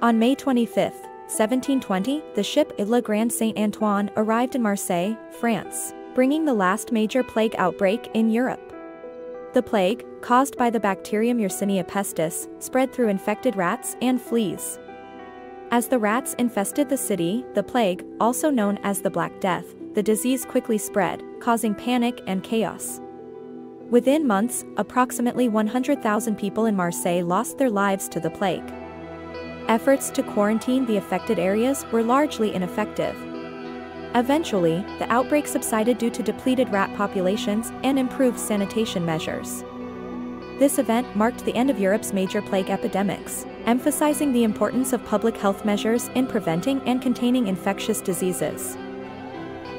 On May 25, 1720, the ship Le Grand Saint Antoine arrived in Marseille, France, bringing the last major plague outbreak in Europe. The plague, caused by the bacterium Yersinia pestis, spread through infected rats and fleas. As the rats infested the city, the plague, also known as the Black Death, the disease quickly spread, causing panic and chaos. Within months, approximately 100,000 people in Marseille lost their lives to the plague. Efforts to quarantine the affected areas were largely ineffective. Eventually, the outbreak subsided due to depleted rat populations and improved sanitation measures. This event marked the end of Europe's major plague epidemics, emphasizing the importance of public health measures in preventing and containing infectious diseases.